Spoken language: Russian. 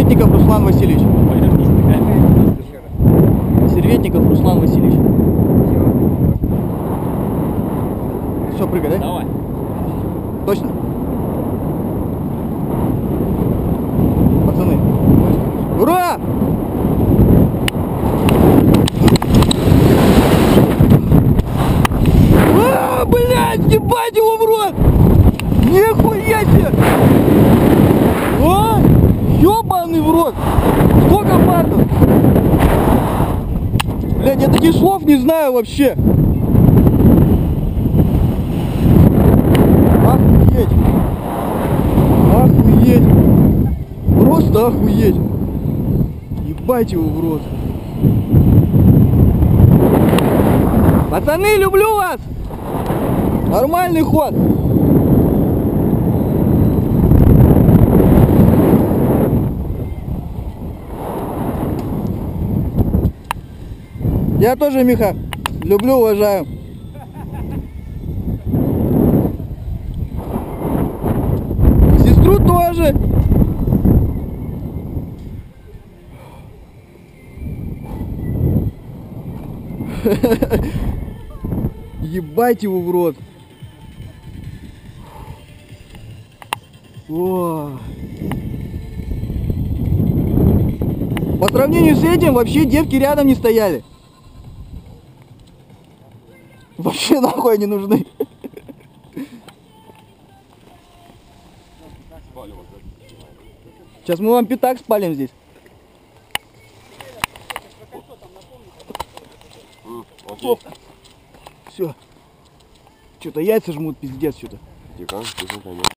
Серветников Руслан Васильевич. Серветников Руслан Васильевич. Все, прыгай, да? Давай. Точно? Пацаны. Ура! А, блядь, ебать его в рот! Нихуя себе! А? Ёбаный в рот! Сколько матов? Блядь, я таких слов не знаю вообще. Охуеть! Охуеть! Просто охуеть! Ебать его в рот! Пацаны, люблю вас! Нормальный ход! Я тоже, Миха, люблю, уважаю. Сестру тоже. Ебать его в рот. О. По сравнению с этим вообще девки рядом не стояли. Вообще нахуй они нужны. Сейчас мы вам пятак спалим здесь. Все. Что-то яйца жмут, пиздец, что-то.